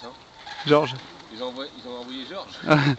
ça hein. Georges. ils ont, envoyé, ils ont envoyé Georges